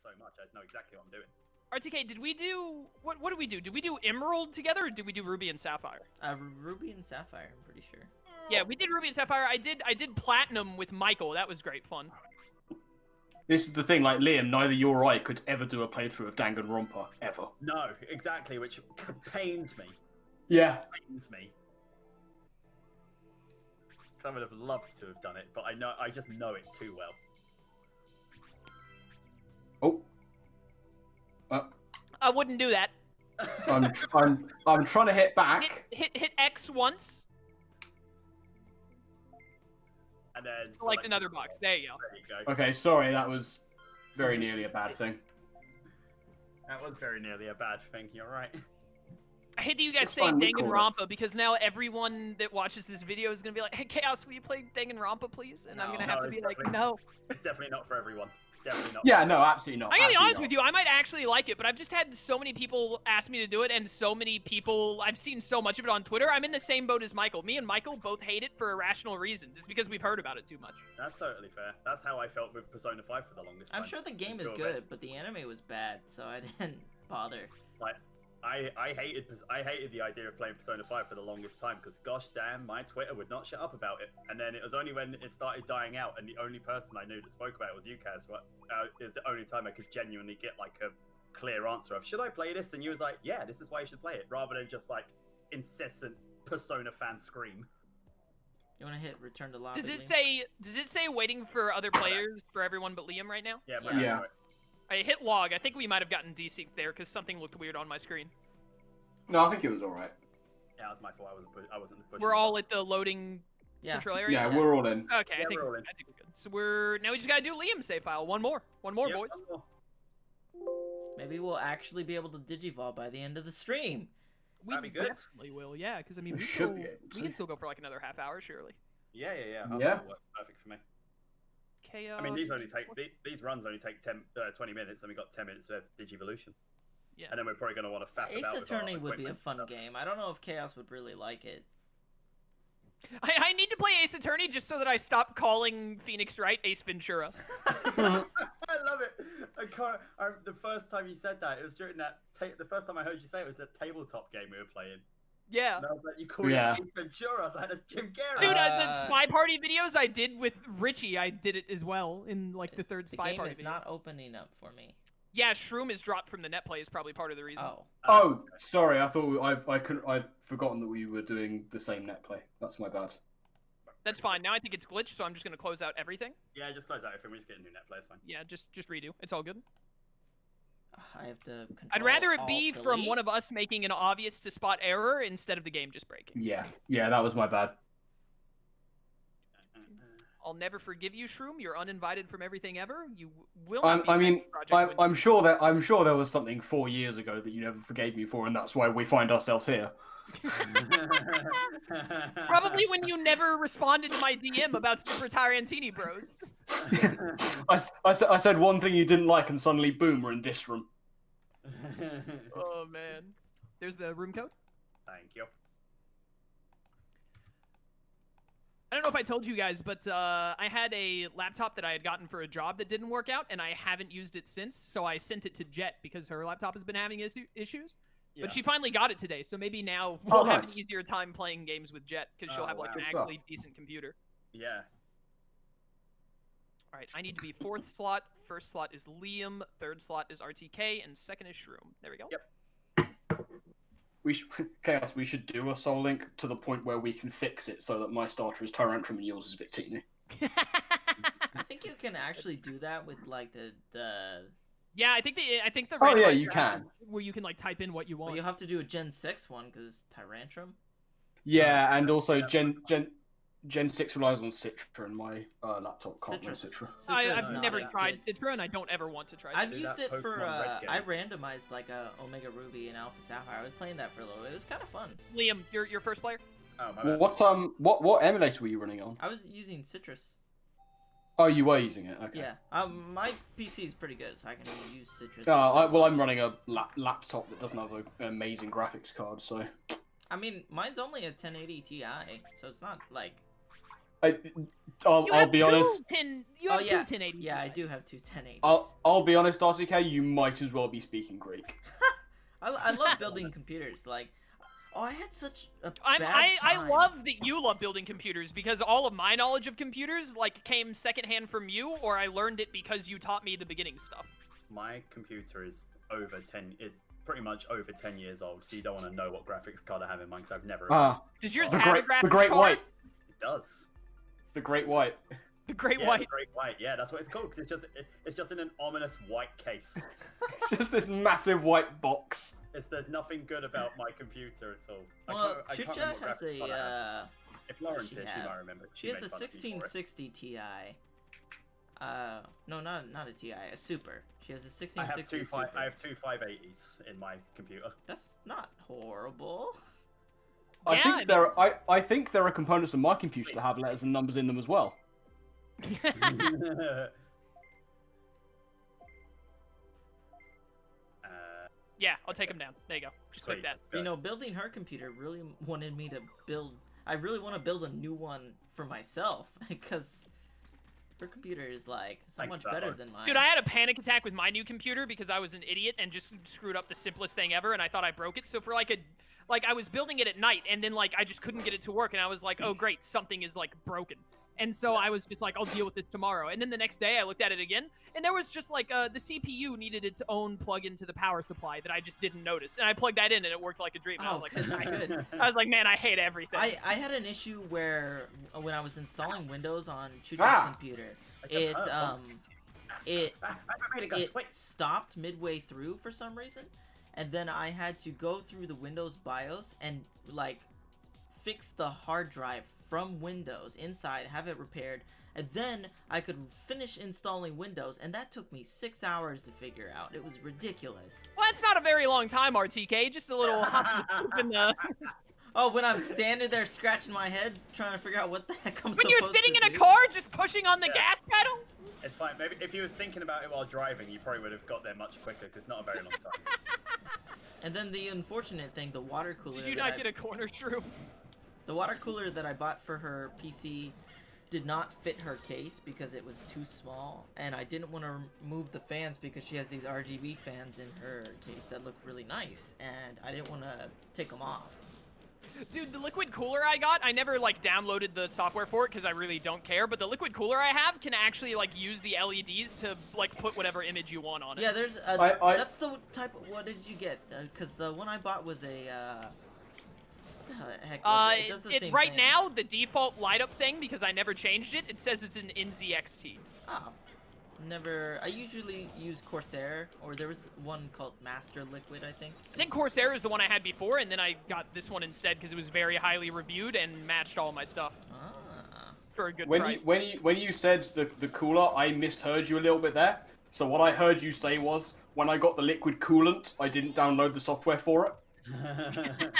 so much. I know exactly what I'm doing. RTK, did we do what? What did we do? Did we do Emerald together, or did we do Ruby and Sapphire? Uh, Ruby and Sapphire, I'm pretty sure. Yeah, we did Ruby and Sapphire. I did. I did Platinum with Michael. That was great fun. This is the thing, like Liam, neither you or I could ever do a playthrough of Danganronpa ever. No, exactly, which pains me. Yeah. Pains me. 'Cause I would have loved to have done it, but I know I just know it too well. I wouldn't do that. I'm, tr- I'm, I'm trying to hit Hit, back. hit hit X once. And then Select another box. There you go. There you go. Okay, sorry, that was very nearly a bad thing. That was very nearly a bad thing. You're right. I hate that you guys It's say fine, we. Danganronpa because now everyone that watches this video is gonna be like, "Hey, Chaos, will you play Danganronpa, please?" And I'm gonna no, have to be like, definitely- "No." It's definitely not for everyone. Definitely not. Yeah, no, absolutely not. I'm gonna be honest not. with you. I might actually like it, but I've just had so many people ask me to do it, and so many people I've seen so much of it on Twitter. I'm in the same boat as Michael. Me and Michael both hate it for irrational reasons. It's because we've heard about it too much. That's totally fair. That's how I felt with Persona 5 for the longest time. I'm sure the game is Sure, good, but the anime was bad, so I didn't bother. Like, I, I hated Pers- I hated the idea of playing Persona 5 for the longest time because gosh damn, my Twitter would not shut up about it. And then it was only when it started dying out, and the only person I knew that spoke about it was you, Kaz. What uh, is the only time I could genuinely get like a clear answer of should I play this? And you was like, yeah, this is why you should play it, rather than just like incessant Persona fan scream. You want to hit return to lobby? Does it Liam? say? Does it say waiting for other players for everyone but Liam right now? Yeah, Yeah. but Yeah. sorry. I hit log. I think we might have gotten desynced there because something looked weird on my screen. No, I think it was alright. Yeah, it was my fault. I wasn't. pu- I wasn't. pushing We're all at the loading Yeah. central area. Yeah, we're all in. Okay, Yeah, I think we're all in. I think we're good. So we're now we just gotta do Liam's save file. One more, one more, Yep, boys. one more. Maybe we'll actually be able to digivolve by the end of the stream. We That'd be good. definitely will. Yeah, because I mean, We we, should still, be able we can still go for like another half hour, surely. Yeah, yeah, yeah. Yeah. That'll work Perfect for me. Chaos. I mean, these only take the- these runs only take 10, uh, 20 minutes, and we got ten minutes of Digivolution. Yeah. And then we're probably going to want to faff Ace about Attorney would be a fun stuff. game. I don't know if Chaos would really like it. I, I need to play Ace Attorney just so that I stop calling Phoenix Wright Ace Ventura. I love it. I can't, I, the first time you said that, it was during that. Ta- the first time I heard you say it was the tabletop game we were playing. Yeah. And I was like, you called Yeah. it Ace Ventura. I was like, that's Jim Carrey. Dude, uh, the Spy Party videos I did with Richie, I did it as well in like the third The Spy game Party is video. not opening up for me. Yeah, Shroom is dropped from the net play is probably part of the reason. Oh. Oh, sorry. I thought I I couldn't. I'd forgotten that we were doing the same net play. That's my bad. That's fine. Now I think it's glitched, so I'm just gonna close out everything. Yeah, just close out everything. We just get a new net play. It's fine. Yeah, just just redo. It's all good. I have to. I'd rather it alt be from one of us making an obvious to spot error instead of the game just breaking. Yeah, yeah, that was my bad. I'll never forgive you, Shroom. You're uninvited from everything ever. You w- will. I'm, Not be I mean, I'm, I'm sure that I'm sure there was something four years ago that you never forgave me for, and that's why we find ourselves here. Probably when you never responded to my DM about Super Tyrantini Bros. I I said one thing you didn't like, and suddenly, boom, we're in this room. Oh man. There's the room code. Thank you. I don't know if I told you guys, but uh, I had a laptop that I had gotten for a job that didn't work out, and I haven't used it since. So I sent it to Jet because her laptop has been having issu- issues. Yeah. But she finally got it today, so maybe now Oh, we'll have nice. an easier time playing games with Jet because she'll Oh, have like wow. an Good actually decent computer. Yeah. All right, I need to be fourth slot. First slot is Liam. Third slot is RTK, and second is Shroom. There we go. Yep. We sh- chaos. We should do a soul link to the point where we can fix it so that my starter is Tyrantrum and yours is Victini. I think you can actually do that with like the the. Yeah, I think the I think the Oh, yeah, you can. where you can like type in what you But want. you have to do a Gen six one because Tyrantrum. Yeah, and also Yeah. Gen Gen Gen six relies on Citra, and my uh, laptop can't run Citra. I, I've is not never tried good. Citra, and I don't ever want to try. I've used it for. Pokemon Red Uh. I randomized like a Omega Ruby and Alpha Sapphire. I was playing that for a little. Bit. It was kind of fun. Liam, you're your first player. Oh, my Well, bad. what um what what emulator were you running on? I was using Citra. Oh, you were using it. Okay. Yeah. Um, my PC is pretty good, so I can use Citra. Uh, I, well, I'm running a lap, laptop that doesn't have a, an amazing graphics card, so I mean, mine's only a 1080 Ti, so it's not like I, I'll, You I'll have be two honest. 10, you Oh, have yeah. two 1080. Yeah, I do have two 1080s. I'll, I'll be honest, RTK. You might as well be speaking Greek. I, I love building computers. Like, oh, I had such a I'm, bad I, I love that you love building computers because all of my knowledge of computers like came secondhand from you, or I learned it because you taught me the beginning stuff. My computer is over ten is pretty much over ten years old, so you don't want to know what graphics card I have in mine because I've never. Ah, Does yours the have great, a graphics the great card? white, It does. the great white. The Great yeah, White. The great white. Yeah, that's what it's called. Because it's just it, it's just in an ominous white case. It's just this massive white box. It's there's nothing good about my computer at all. I Well, can't, I can't Chucha has a. card I. Uh, If Lauren's she here, she might remember. she has a made fun of me for it. 1660 Ti. Uh, no, not not a Ti, a Super. She has a I have 1660 two five. Super. I have two 580s in my computer. That's not horrible. I Yeah, think I there. Are, I I think there are components of my computer that have letters and numbers in them as well. uh, yeah, I'll take him down. There you go. Just like Sweet. that. You know, building her computer really wanted me to build. I really want to build a new one for myself because her computer is like so Thanks, much Pablo. better than mine. Dude, I had a panic attack with my new computer because I was an idiot and just screwed up the simplest thing ever, and I thought I broke it. So for like a, like I was building it at night, and then like I just couldn't get it to work, and I was like, oh great, something is like broken. And so I was just like, I'll deal with this tomorrow. And then the next day, I looked at it again, and there was just like uh, the CPU needed its own plug into the power supply that I just didn't notice, and I plugged that in, and it worked like a dream. And I Oh, was like, good, I, good. I was like, man, I hate everything. I, I had an issue where uh, when I was installing Windows on Chucha's Ah. computer, it um it I made it go. it Wait. stopped midway through for some reason, and then I had to go through the Windows BIOS and like fix the hard drive from Windows inside, have it repaired, and then I could finish installing Windows, and that took me six hours to figure out. It was ridiculous. well, that's not a very long time, RTK. Just a little hop in the. Oh, when I'm standing there scratching my head trying to figure out what the heck I'm when you're sitting to in a car, just pushing on the Yeah. gas pedal. It's fine. Maybe if you was thinking about it while driving, you probably would have got there much quicker because it's not a very long time. And then the unfortunate thing, the water cooler. Did you not I- get a corner shrew? The water cooler that I bought for her PC did not fit her case because it was too small, and I didn't want to remove the fans because she has these RGB fans in her case that look really nice, and I didn't want to take them off. Dude, the liquid cooler I got, I never like downloaded the software for it because I really don't care. But the liquid cooler I have can actually like use the LEDs to like put whatever image you want on it. Yeah, there's a. I- I- That's the type. Of, what did you get? Because the one I bought was a. Uh, what the heck? Uh, Was it? it, it does the it- same right thing. now the default light up thing because I never changed it. It says it's an NZXT. Oh. Never. I usually use Corsair, or there was one called Master Liquid, I think. I think Corsair is the one I had before, and then I got this one instead because it was very highly reviewed and matched all my stuff Ah. for a good When you when you when you said the the cooler, I misheard you a little bit there. So what I heard you say was when I got the liquid coolant, I didn't download the software for it.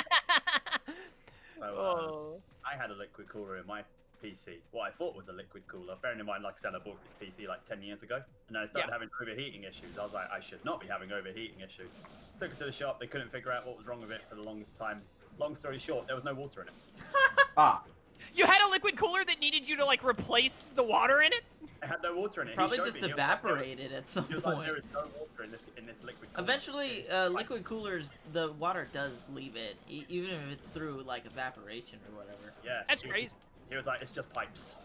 so, uh, oh. I had a liquid cooler in my PC. What I thought was a liquid cooler. Bearing in mind, like I said, I bought this PC like 10 years ago, and then I started Yeah. having overheating issues. I was like, I should not be having overheating issues. Took it to the shop. They couldn't figure out what was wrong with it for the longest time. Long story short, there was no water in it. Ah, You had a liquid cooler that needed you to like replace the water in it? It had no water in it. Probably just me. He like, evaporated at some He was like, point. there is no water in this in this liquid. cooler." Eventually, uh, liquid coolers, the water does leave it, e- even if it's through like evaporation or whatever. Yeah. That's he crazy. He was like, it's just pipes.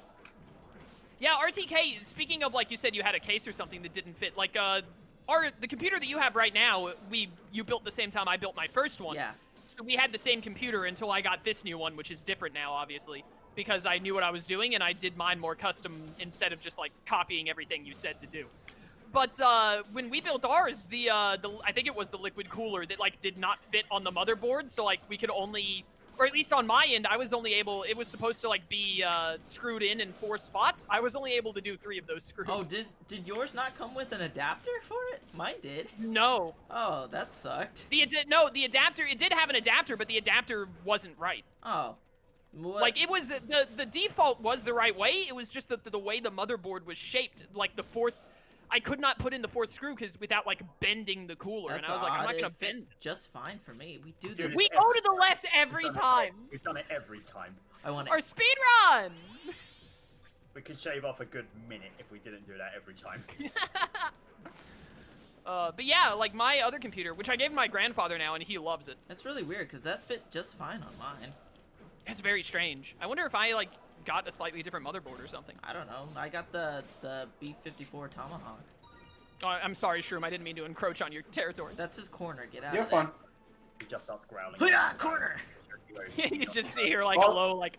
Yeah, RTK. Speaking of like you said, you had a case or something that didn't fit. Like uh, our the computer that you have right now, we you built the same time I built my first one. Yeah. So we had the same computer until I got this new one, which is different now, obviously, because I knew what I was doing and I did mine more custom instead of just like copying everything you said to do. But uh, when we built ours, the uh, the I think it was the liquid cooler that like did not fit on the motherboard, so like we could only, or at least on my end, I was only able. It was supposed to like be uh, screwed in in four spots. I was only able to do three of those screws. Oh, did did yours not come with an adapter for it? Mine did. no. Oh, that sucked. The ad- no, the adapter. It did have an adapter, but the adapter wasn't right. Oh. What? Like it was the the default was the right way. It was just that the, the way the motherboard was shaped, like the fourth. I could not put in the fourth screw because without like bending the cooler, That's and I was like, I'm not gonna It bend. just fine for me. We do this. We go to the left every We've done it- time. We've done it every time. I want it. Our speed run. We could shave off a good minute if we didn't do that every time. uh, but yeah, like my other computer, which I gave my grandfather now, and he loves it. That's really weird because that fit just fine on mine. It's very strange. I wonder if I like got a slightly different motherboard or something. I don't know. I got the the B54 Tomahawk. Oh, I'm sorry, Shroom. I didn't mean to encroach on your territory. That's his corner. Get out. You're of there. fine. He just starts growling. Hoo-yah, corner. you just hear like Oh. a low like.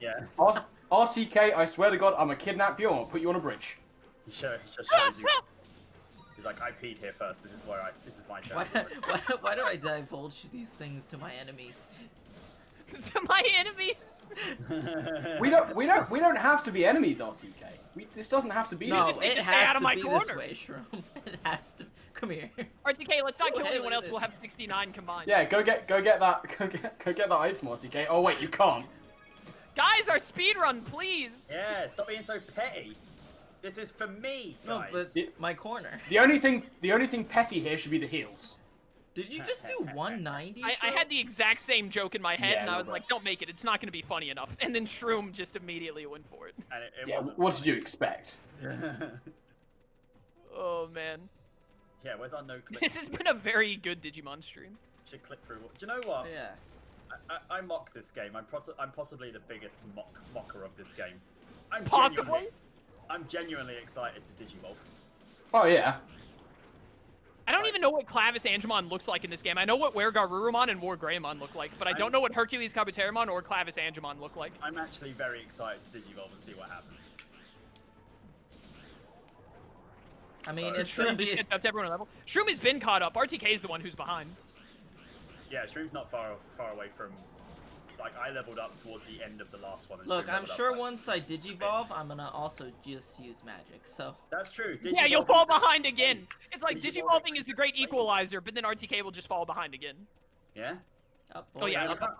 Yeah, R- RTK, I swear to God, I'm gonna kidnap you. I'm gonna put you on a bridge. he, show, he just shows you. He's like, I peed here first. This is where I. This is my show. Why, why, why do I divulge these things to my enemies? to my enemies. We don't, we don't, we don't have to be enemies, RTK. We, this doesn't have to be. No, this it has out of to my be corner. this way, Shroom. It has to. Come here. RTK, let's not kill hey, anyone else. We'll have 69 combined. Yeah, go get, go get that, go get, go get that item, RTK. Oh wait, you can't. Guys, our speed run, please. Yeah, stop being so petty. This is for me, No, but Y- my corner. The only thing, the only thing petty here should be the heals. Did you just do 190? I, I had the exact same joke in my head, Yeah, and I was like, "Don't make it. It's not going to be funny enough." And then Shroom just immediately went for it. And it, it Yeah, wasn't what did you expect? Oh man, yeah, where's our no clip? this has been a very good Digimon stream. Should clip through. Do you know what? Yeah. I, I, I mock this game. I'm, possi- I'm possibly the biggest mock mocker of this game. I'm Possibly? genuinely, I'm genuinely excited to Digivolve. Oh yeah. I don't even know what Clavis Angemon looks like in this game. I know what WereGarurumon and War Greymon look like, but I don't I'm- know what Hercules Kabuterimon or Clavis Angemon look like. I'm actually very excited to Digivolve and see what happens. I mean, Sorry. it's gonna Shroom just be. up to everyone level. Shroom has been caught up. RTK is the one who's behind. Yeah, Shroom's not far far away from. Like I leveled up towards the end of the last one. Look, I'm leveled up, sure like- once I digivolve, I'm gonna also just use magic. So That's true. Yeah, you'll fall behind again. It's like Digivolving Digivolving is the great equalizer, but then RTK will just fall behind again. Yeah. up. Oh, yeah, I can't,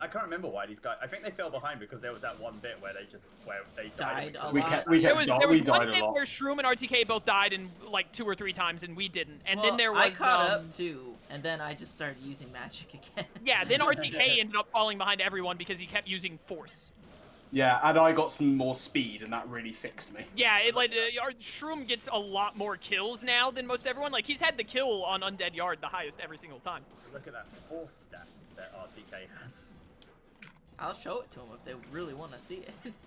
I can't remember why these guys. I think they fell behind because there was that one bit where they just where they Died died. a We lot. kept, we There kept, was di- there we was one died bit where Shroom and RTK both died in like two or three times, and we didn't. And Well, then there was I was caught um, up too, and then I just started using magic again. yeah. Then RTK ended up falling behind everyone because he kept using force. Yeah, and I got some more speed, and that really fixed me. Yeah, it like uh, Shroom gets a lot more kills now than most everyone. Like he's had the kill on Undead Yard the highest every single time. Look at that force stat that RTK has. I'll show it to them if they really want to see it.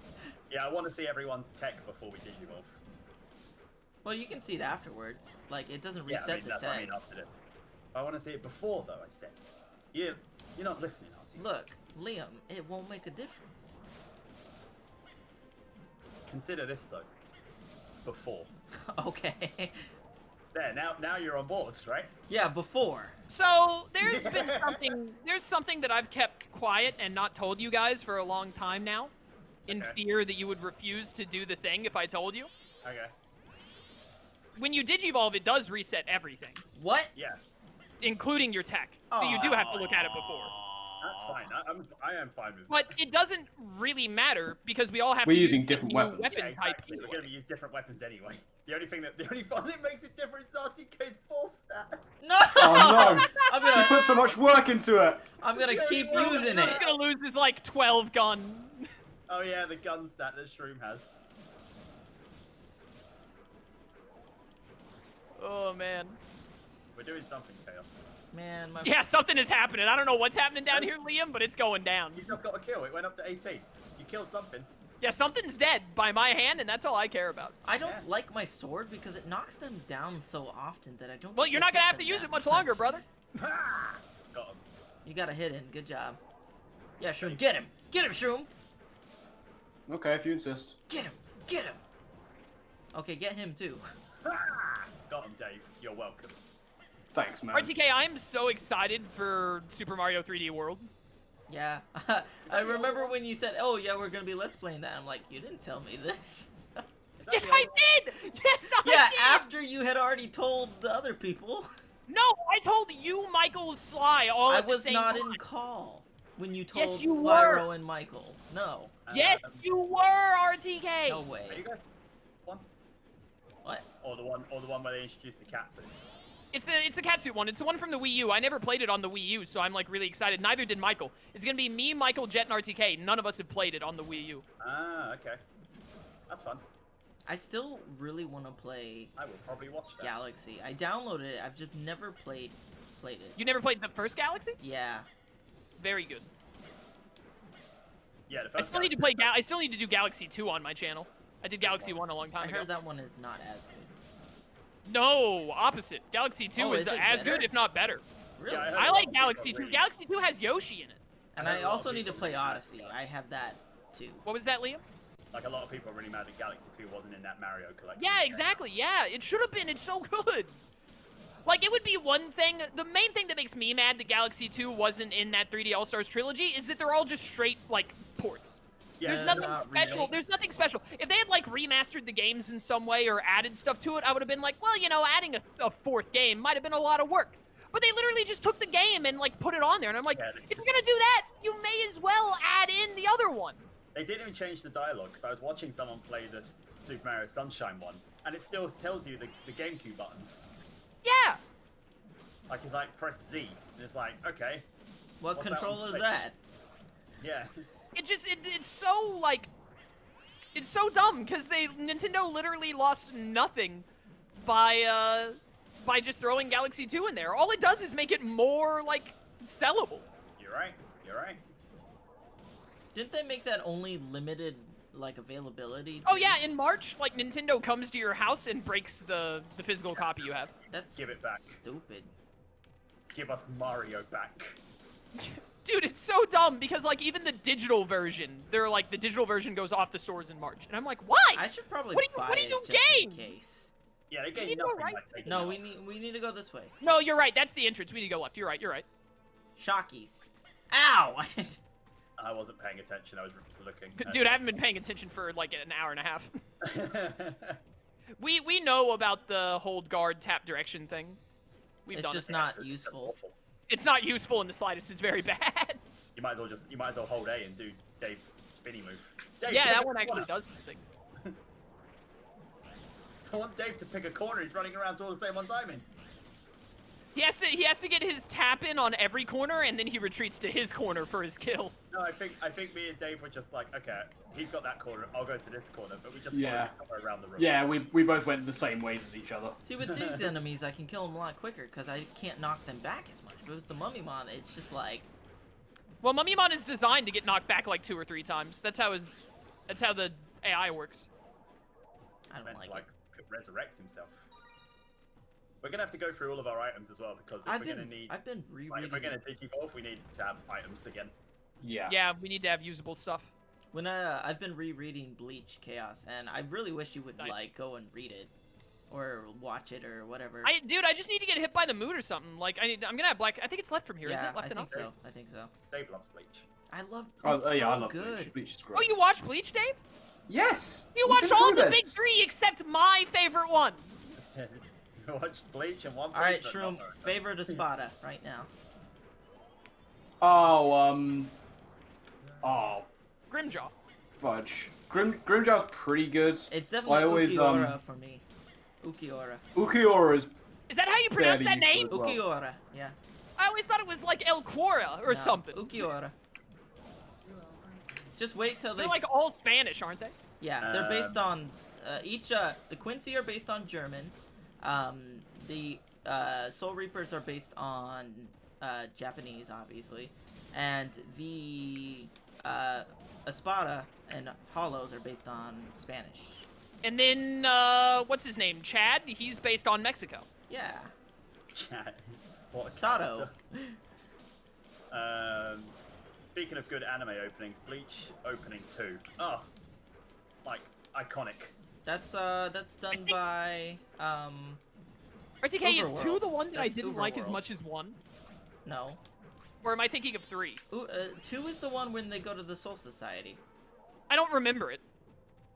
Yeah, I want to see everyone's tech before we digivolve. well, you can see it afterwards. Like it doesn't Yeah, reset I mean, the that's what I tag. mean after it. I want to say it before, though. I said. You, you're not listening, Artie. Look, Liam, it won't make a difference. Consider this though. Before. okay. There, now, now you're on board, right? yeah, before. So there's been something. There's something that I've kept quiet and not told you guys for a long time now, in Okay. fear that you would refuse to do the thing if I told you. Okay. When you digivolve, it does reset everything, What? Yeah, including your tech. So you do have to look at it before. that's fine. I, I'm, I am fine with. But it doesn't really matter because we all have We're to using use different new weapons. weapon yeah, type exactly. We're anyway. gonna use different weapons anyway. The only thing that the only thing that makes it different is RTK's force stat. No! Oh no! I'm gonna, put so much work into it. I'm gonna Yeah, keep yeah, using yeah. it. He's gonna lose his like 12 gun. Oh yeah, the gun stat that Shroom has. Oh man. We're doing something, Chaos. Man, my Yeah, something is happening. I don't know what's happening down here, Liam, but it's going down. You just got a kill. It went up to 18. You killed something. Yeah, something's dead by my hand, and that's all I care about. I don't Yeah. like my sword because it knocks them down so often that I don't. Well, you're not gonna have to use it much much. longer, brother. Ha! Got him. You got a hit in. Good job. Yeah, Shroom, get him! Get him, Shroom! Okay, if you insist. Get him! Get him! Okay, get him too. Ha! Got him, Dave. You're welcome. Thanks, man. RTK, I'm so excited for Super Mario 3D World. Yeah. I remember when you said, "Oh yeah, we're gonna be let's playing that." I'm like, you didn't tell me this. Yes, I did! Yes, I yeah, did! after you had already told the other people. No, I told you, Michael Sly, all I at the was not in call when you told Yes, you Slyro were. and Michael. No. Yes, um, you were, RTK! No Are you way. guys one What? or the one or the one where they introduced the cat suits? It's the it's the catsuit one. It's the one from the Wii U. I never played it on the Wii U, so I'm like really excited. Neither did Michael. It's gonna be me, Michael, Jet, and RTK. None of us have played it on the Wii U. Ah, okay. That's fun. I still really want to play I will probably watch that. Galaxy. I downloaded it. I've just never played played it. You never played the first Galaxy? Yeah. Very good. Yeah, the I first still need to play. Ga- I still need to do Galaxy 2 on my channel. I did Galaxy 1 a long I time ago. heard that one is not as good. No, opposite. Galaxy 2 Oh, is, is as better? good, if not better. Really? I heard I a lot like Galaxy 2. really- Galaxy 2 has Yoshi in it. and I heard I a lot also need to play Odyssey. that. I have that too. What was that, Liam? Like a lot of people are really mad that Galaxy 2 wasn't in that Mario collection. Yeah, exactly. Yeah, it should have been. It's so good. Like, it would be one thing. The main thing that makes me mad that Galaxy 2 wasn't in that 3D All Stars trilogy is that they're all just straight, like, ports. Yeah, There's nothing not special. remakes. There's nothing special. If they had like remastered the games in some way or added stuff to it, I would have been like, well, you know, adding a, a fourth game might have been a lot of work. But they literally just took the game and like put it on there, and I'm like, Yeah, they- if you're gonna do that, you may as well add in the other one. They didn't even change the dialogue because I was watching someone play the Super Mario Sunshine one, and it still tells you the, the GameCube buttons. Yeah. Like it's like press Z, and it's like okay, What What's control one is that? yeah. It just it, it's so like it's so dumb because they Nintendo literally lost nothing by uh by just throwing Galaxy 2 in there. All it does is make it more like sellable. You're right. You're right. Didn't they make that only limited like availability? Oh yeah, in March, like Nintendo comes to your house and breaks the the physical copy you have. That's Give it back. Stupid. Give us Mario back. Dude, it's so dumb because like even the digital version, they're like the digital version goes off the stores in March, and I'm like, why? I should probably What do you- buy what do it you just gain? in case. Yeah, they need gave nothing right by No, we need we need to go this way. No, you're right. That's the entrance. We need to go left. You're right. You're right. Shockies. Ow! I wasn't paying attention. I was looking. Dude, I haven't been paying attention for like an hour and a half. We we know about the hold guard tap direction thing. We've it's done just it. not That's useful. It's not useful in the slightest. It's very bad. You might as well just you might as well hold A and do Dave's spinny move. Dave, yeah, that one actually does something. I want Dave to pick a corner. He's running around to all the same ones I'm in. He has to he has to get his tap in on every corner, and then he retreats to his corner for his kill. No, I think I think me and Dave were just like, okay, he's got that corner. I'll go to this corner, but we just Yeah. followed each around the room. Yeah, we, we both went the same ways as each other. See, with these enemies, I can kill them a lot quicker because I can't knock them back as much. But with the Mummymon, it's just like Well, Mummymon is designed to get knocked back like two or three times. That's how his that's how the AI works. I don't like to like it. could resurrect himself. We're gonna have to go through all of our items as well because if I've we're been gonna need, I've been like, rereading. if we're gonna digivolve, we need to have items again. Yeah. Yeah, we need to have usable stuff. When uh, I've been rereading Bleach Chaos, and I really wish you would Nice. like go and read it, or watch it, or whatever. I dude, I just need to get hit by the mood or something. Like I need, I'm gonna have black. I think it's left from here, yeah, not it? Left I and think up. so. I think so. Dave loves Bleach. I love. Oh, it's oh, yeah, so I love good. Bleach. Bleach is great. Oh, you watched Bleach, Dave? Yes. You we've watched all through the big three except my favorite one. you watched Bleach and one. All right, Piece, but Shroom, not Naruto. favorite Espada right now. Oh, um. Oh, Grimmjow. fudge. Grim Grimmjow's pretty good. It's definitely I always, Ulquiorra um, for me. Ulquiorra. Ulquiorra is Is that how you pronounce that name? Well. Ulquiorra. Yeah. I always thought it was like El Quora or No, something. Ulquiorra. Just wait till they. They're like all Spanish, aren't they? Yeah, they're based on uh, each. Uh, the Quincy are based on German. Um, the uh, Soul Reapers are based on uh, Japanese, obviously, and the uh, Espada and Hollows are based on Spanish. And then uh, what's his name? Chad. He's based on Mexico. Yeah, Chat. What Sato. Um, speaking of good anime openings, Bleach opening two. Oh, like iconic. That's uh, that's done by um, RTK is two the one that I didn't like as much as one, no. or am I thinking of three? Ooh, uh, two is the one when they go to the Soul Society. I don't remember it.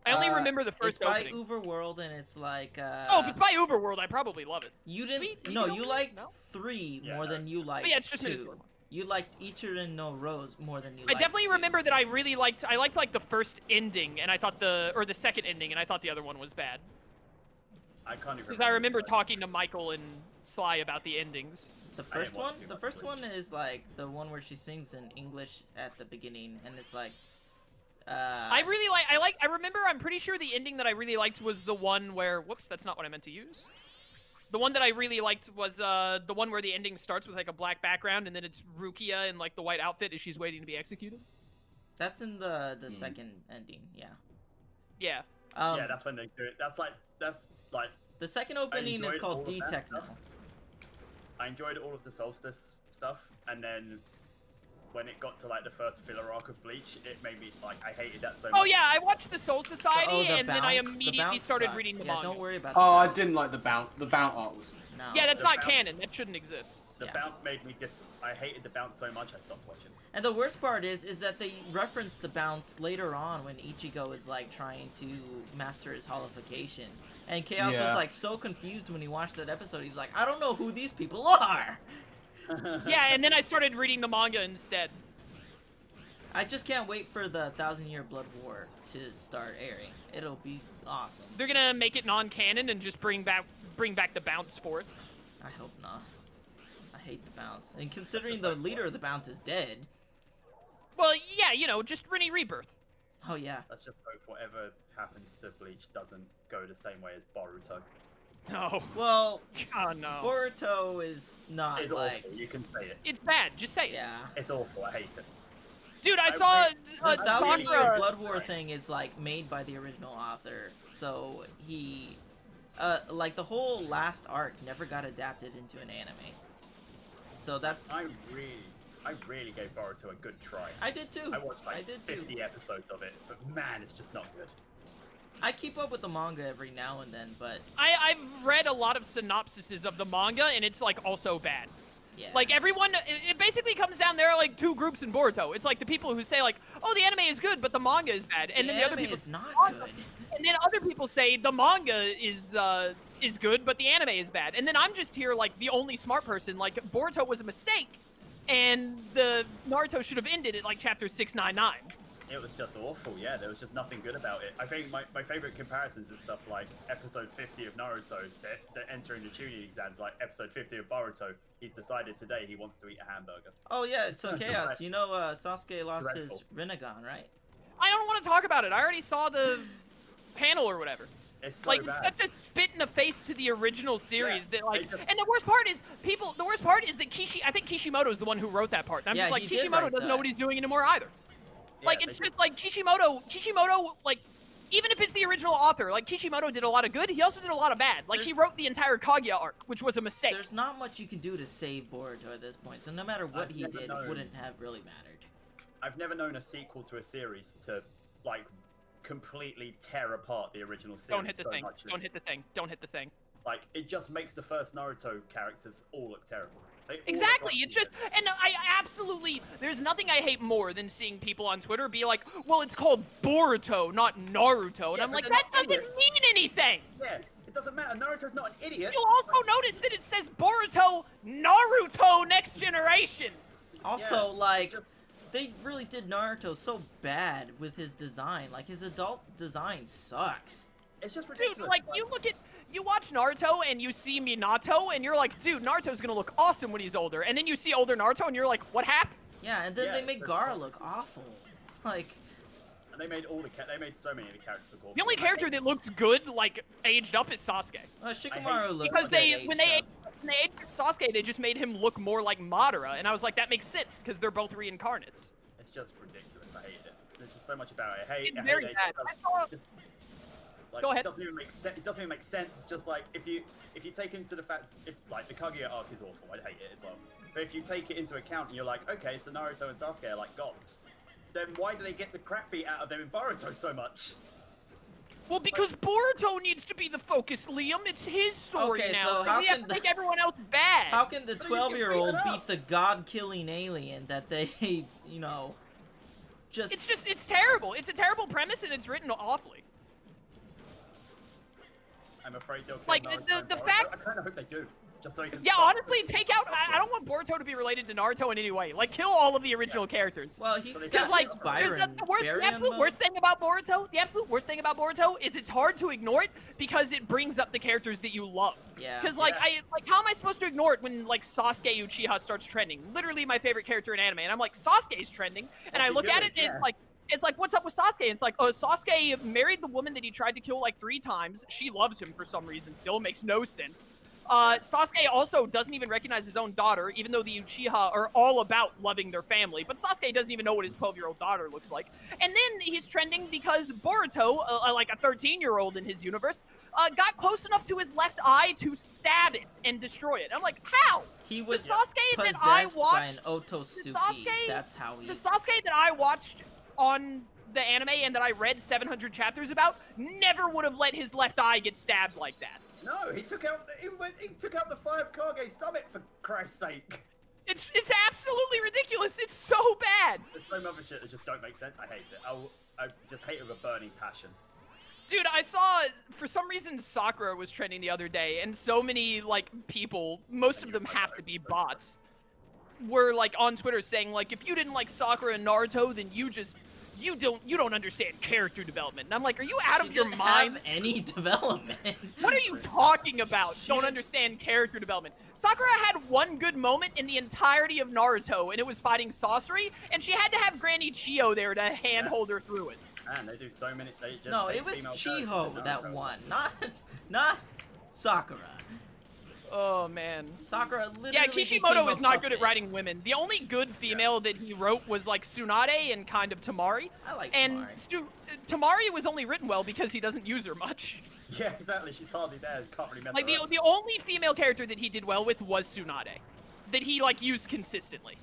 I only Uh, remember the first it's by opening. UVERworld, and it's like uh, oh, if it's by UVERworld, I probably love it. You didn't. Three- three no, don't you liked No? three Yeah, more no. than you liked yeah, it's just two. Minotaur. You liked Ichirin no Rose more than you. I liked definitely two. remember that I really liked. I liked like the first ending, and I thought the or the second ending, and I thought the other one was bad. I can't even. Because I remember like- talking to Michael and Sly about the endings. the first one. The first one is like the one where she sings in English at the beginning, and it's like, Uh, I really like. I like. I remember. I'm pretty sure the ending that I really liked was the one where. Whoops, that's not what I meant to use. The one that I really liked was uh the one where the ending starts with like a black background and then it's Rukia in like the white outfit as she's waiting to be executed. That's in the the Hmm. second ending. Yeah. Yeah. Um, yeah, that's when they do it. That's like that's like the second opening is called D that Techno. I enjoyed all of the Solstice stuff, and then when it got to like the first filler arc of Bleach, it made me like I hated that so oh, much. Oh yeah, I watched the Soul Society Oh, the and then I bounce- the immediately started sucked. reading the yeah, manga. Don't worry about. the Oh, I didn't like the bounce. The bounce art was. No. Yeah, that's The not bounce- canon. That shouldn't exist. The Yeah. bounce made me dis. I hated the bounce so much I stopped watching. And the worst part is, is that they reference the bounce later on when Ichigo is like trying to master his hollowfication, and Chaos was like so confused when he watched that episode. He's like, I don't know who these people are. Yeah, and then I started reading the manga instead. I just can't wait for the Thousand Year Blood War to start airing. It'll be awesome. They're gonna make it non-canon and just bring back bring back the bounce sport. I hope not. I hate the bounce, and considering Just the leader what? of the bounce is dead. Well, yeah, you know, just Rennie Rebirth. Oh yeah. Let's just hope whatever happens to Bleach doesn't go the same way as Boruto. No. Well, Oh no. Boruto is not It's like. awful. You can say it. It's bad. Just say it. Yeah. It's awful. I hate it. Dude, I I saw re- The uh, Thousand Year Blood War thing is like made by the original author, so he, uh, like the whole last arc never got adapted into an anime. So that's I really, I really gave Boruto a good try. I did too. I watched I like did too. 50 episodes of it, but man, it's just not good. I keep up with the manga every now and then, but I I've read a lot of synopsises of the manga, and it's like also bad. yeah. Like everyone, it, basically comes down there are like two groups in Boruto. It's like the people who say like, oh, the anime is good, but the manga is bad, and the then the other people is not manga- good. And then other people say the manga is uh, is good, but the anime is bad. And then I'm just here like the only smart person. Like Boruto was a mistake, and the Naruto should have ended at like chapter six nine nine. It was just awful. Yeah, there was just nothing good about it. I think my, my favorite comparisons is stuff like episode 50 of Naruto. They're, they're entering the Chunin exams. Like episode 50 of Boruto. He's decided today he wants to eat a hamburger. Oh yeah, it's so chaos. You know, uh, Sasuke lost Dreadful. his Rinnegan, right? I don't want to talk about it. I already saw the panel or whatever. It's so like it's bad. such a spit in the face to the original series Yeah, that like just- and the worst part is people the worst part is that Kishi I think Kishimoto is the one who wrote that part. And I'm Yeah, just like he did Kishimoto doesn't know what he's doing anymore either. Yeah, like they it's just like Kishimoto Kishimoto like even if it's the original author, like Kishimoto did a lot of good, he also did a lot of bad. Like he wrote the entire Kaguya arc, which was a mistake. There's not much you can do to save Boruto at this point, so no matter what I've he did, known. it wouldn't have really mattered. I've never known a sequel to a series to like completely tear apart the original series Don't hit the so thing. much. Don't hit the thing. Don't hit the thing. Like it just makes the first Naruto characters all look terrible. They all look Exactly. It's just, and I I absolutely, there's nothing I hate more than seeing people on Twitter be like, well, it's called Boruto, not Naruto. And Yeah, I'm like, that doesn't idiots. mean anything. yeah. It doesn't matter. Naruto's not an idiot. You also notice that it says Boruto, Naruto Next Generation. Also, like, they really did Naruto so bad with his design. Like, his adult design sucks. It's just ridiculous. Dude, ridiculous. like, you look at, you watch Naruto and you see Minato and you're like, dude, Naruto's gonna look awesome when he's older. And then you see older Naruto and you're like, what happened? Yeah, and then Yeah, they make that's Gaara true. look awful. Like, And they made all the they made so many of the characters look awful. The only character that looks good, like, aged up is Sasuke. uh, Shikamaru looks because they when they up. when they aged Sasuke, they just made him look more like Madara, and I was like, that makes sense because they're both reincarnates. It's just ridiculous. I hate it. There's just so much about it. I hate. It's I hate very it. bad. I saw. Like, Go ahead. It doesn't even make sense. It doesn't even make sense. It's just like if you if you take into the fact if like the Kaguya arc is awful. I hate it as well. But if you take it into account and you're like, okay, so Naruto and Sasuke are like gods, then why do they get the crap beat out of them in Boruto so much? Well, because Boruto needs to be the focus, Liam. It's his story Okay, now, so so, we have to the- make everyone else bad. How can the 12 year old beat beat the god killing alien that they, you know, just. It's just, it's terrible. It's a terrible premise, and it's written awfully. I'm afraid they'll kill Like, the- Naruto the- and the fact- I kind of hope they do, just so he can. Yeah, stop. honestly, take out. I, I don't want Boruto to be related to Naruto in any way. Like, kill all of the original characters. well, he's So they got just, like, his There's Byron. the, the worst, the absolute though. worst thing about Boruto, the absolute worst thing about Boruto is it's hard to ignore it because it brings up the characters that you love. Yeah. Because like Yeah. I like how am I supposed to ignore it when like Sasuke Uchiha starts trending? Literally my favorite character in anime, and I'm like Sasuke's trending, and What's I he look at it and it's like it's like, what's up with Sasuke? It's like, oh, Sasuke married the woman that he tried to kill like three times. She loves him for some reason. Still makes no sense. Uh, Sasuke also doesn't even recognize his own daughter, even though the Uchiha are all about loving their family. But Sasuke doesn't even know what his 12-year-old daughter looks like. And then he's trending because Boruto, uh, like a 13-year-old in his universe, uh, got close enough to his left eye to stab it and destroy it. I'm like, how? He was the Sasuke that I by watched, an Otsutsuki. Sasuke- That's how he. the Sasuke that I watched on the anime and that I read 700 chapters about, never would have let his left eye get stabbed like that. No, he took out the, he went he took out the five Kage summit for Christ's sake. It's it's absolutely ridiculous. It's so bad. There's so much shit that just don't make sense. I hate it. I, I just hate it with a burning passion. Dude, I saw for some reason Sakura was trending the other day, and so many like people, most of them have to be bots, were like on Twitter saying like, if you didn't like Sakura and Naruto, then you just you don't you don't understand character development. And I'm like, are you out She of your didn't mind? Have any development. What are you talking about? Don't understand character development. Sakura had one good moment in the entirety of Naruto, and it was fighting Sasori, and she had to have Granny Chiyo there to handhold her through it. Man, they do so many. They just no, it was female characters in Chiho that Naruto. won, not not Sakura. Oh man. Sakura literally. Yeah, Kishimoto is not good at writing women. The only good female that he wrote was like Tsunade and kind of Temari. I like And Temari. Stu- Temari was only written well because he doesn't use her much. Yeah, exactly. She's hardly there. Can't really mess Like her the up. the only female character that he did well with was Tsunade, that he like used consistently.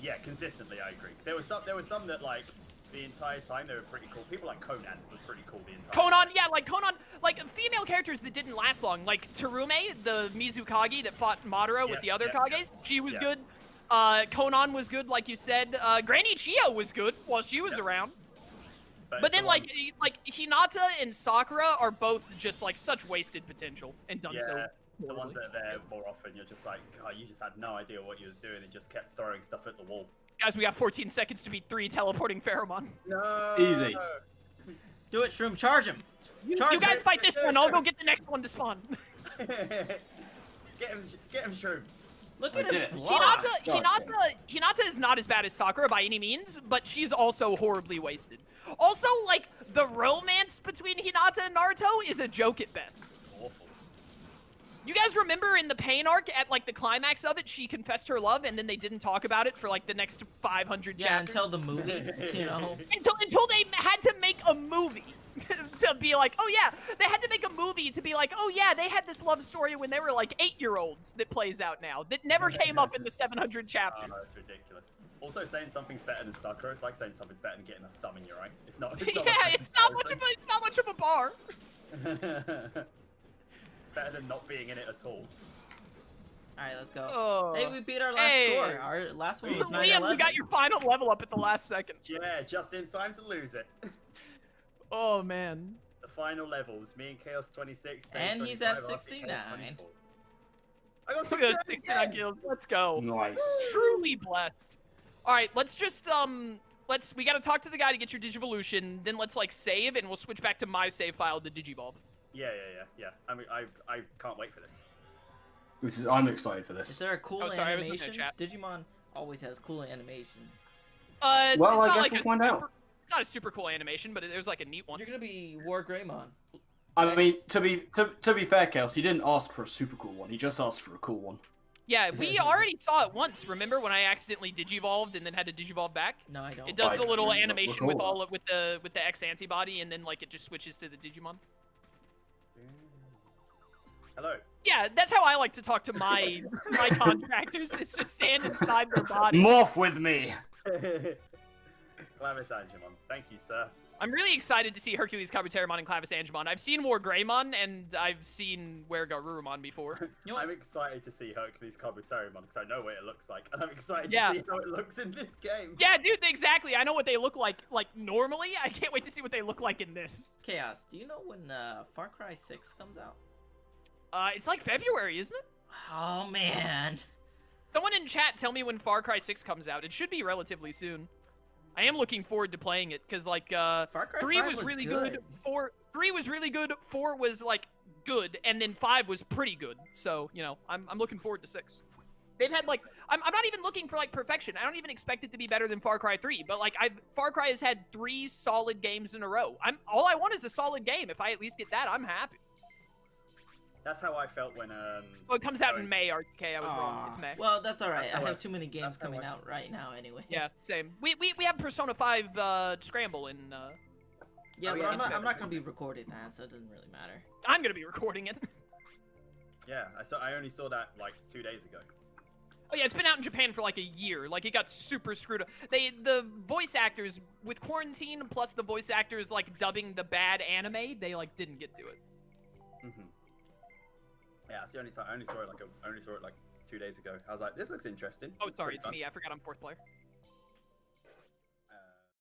Yeah, consistently, I agree. 'Cause there was some, there was some that like the entire time they were pretty cool. People like Konan was pretty cool the entire. Konan, time. yeah, like Konan, like female characters that didn't last long, like Terumi, the Mizukage that fought Madara with the other yeah, yeah. Kages. She was Yeah. good. Uh, Konan was good, like you said. Uh, Granny Chiyo was good while she was Yeah. around. But, But it's the then, like, one- like Hinata and Sakura are both just like such wasted potential and done yeah, so. the ones that are there more often. You're just like, God, you just had no idea what you was doing and just kept throwing stuff at the wall. Guys, we got 14 seconds to beat three teleporting Pheromon. No. Easy. Do it, Shroom. Charge him. You, Charge you guys him. fight this one. I'll go get the next one to spawn. get him, get him, Shroom. Look at did him it. block. Hinata, Hinata, Hinata is not as bad as Sakura by any means, but she's also horribly wasted. Also, like the romance between Hinata and Naruto is a joke at best. Awful. You guys remember in the Pain arc, at like the climax of it, she confessed her love, and then they didn't talk about it for like the next 500 Yeah, chapters. until the movie, you know. until until they had to make a movie to be like, oh yeah, they had to make a movie to be like, oh yeah, they had this love story when they were like eight year olds that plays out now that never came up in the 700 Oh chapters. no, it's ridiculous. Also, saying something's better than Sakura, it's like saying something's better than getting a thumb in your eye. It's not. It's not yeah, it's not much of a it's not much of a bar. A. better than not being in it at all. All right, let's go. Oh. Hey, we beat our last Hey. score. Our last one was 9 Liam, you got your final level up at the last second. Yeah, just in time to lose it. Oh man. The final levels, me and Chaos 26. And he's at 69. I got 69 at 69 kills. Let's go. Nice. Truly blessed. All right, let's just um let's we got to talk to the guy to get your digivolution, then let's like save and we'll switch back to my save file to digivolve. Yeah, yeah, yeah, yeah. I mean, I, I can't wait for this. This is. I'm excited for this. Is there a cool Oh, sorry, I was looking at animation? chat. Digimon always has cool animations. Uh, Well, it's I not guess like we'll a find out. super- It's not a super cool animation, but there's like a neat one. You're gonna be War Greymon. I mean, to be to, to be fair, Chaos, he didn't ask for a super cool one. He just asked for a cool one. Yeah, we already saw it once. Remember when I accidentally digivolved and then had to digivolve back? No, I don't. It does I the little animation with all of, with the with the X antibody, and then like it just switches to the Digimon. Hello. Yeah, that's how I like to talk to my my contractors is to stand inside their body. Morph with me. Clavis Angemon. Thank you, sir. I'm really excited to see Hercules, Kabuterimon, and Clavis Angemon. I've seen War Greymon and I've seen WereGarurumon before. You know? I'm excited to see Hercules Kabuterimon because I know what it looks like, and I'm excited Yeah. to see how it looks in this game. yeah, dude, exactly. I know what they look like like normally. I can't wait to see what they look like in this. Chaos. Do you know when uh, Far Cry 6 comes out? Uh, it's like February, isn't it? Oh man. Someone in chat tell me when Far Cry 6 comes out. It should be relatively soon. I am looking forward to playing it because like uh Far Cry 3 was, was really good. good. 4 3 was really good. 4 was like good and then 5 was pretty good. So, you know, I'm I'm looking forward to 6. They've had like I'm, I'm not even looking for like perfection. I don't even expect it to be better than Far Cry 3, but like I've Far Cry has had three solid games in a row. I'm all I want is a solid game. If I at least get that, I'm happy. That's how I felt when um. Oh, it comes out in May, RK. I was wrong. It's May. Well, that's all right. That's I have too many games coming I- out right now, anyway. Yeah, same. We, we, we have Persona 5 uh, Scramble in. Uh, Yeah, Oh, but yeah, I'm not. I'm not gonna be recording that, so it doesn't really matter. I'm gonna be recording it. Yeah, I saw. I only saw that like two days ago. Oh yeah, it's been out in Japan for like a year. Like it got super screwed up. They the voice actors with quarantine plus the voice actors like dubbing the bad anime, they like didn't get to it. hmm Yeah, it's the only time I only saw it like a, I only saw it like two days ago. I was like, this looks interesting. Oh It's sorry, it's fun. me. I forgot I'm fourth player.